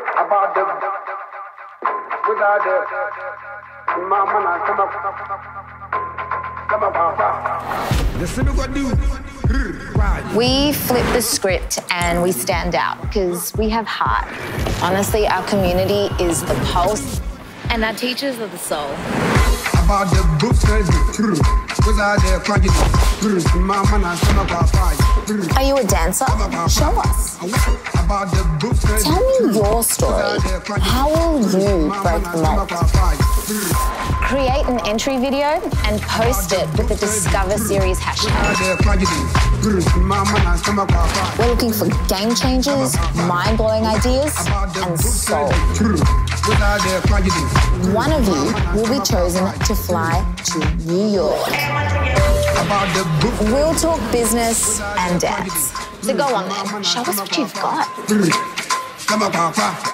about the without the mama na sama sama papa. The same what do. We flip the script and we stand out because we have heart. Honestly, our community is the pulse, and our teachers are the soul. About the books crazy. Without the. Mama na sama papa. Are you a dancer? Show us. Tell me your story. How will you break the mold? Create an entry video and post it with the Discover Series hashtag. We're looking for game changers, mind blowing ideas, and soul. One of you will be chosen to fly to. We'll talk business and dance. So go on then, show us what you've got. Come on, Papa.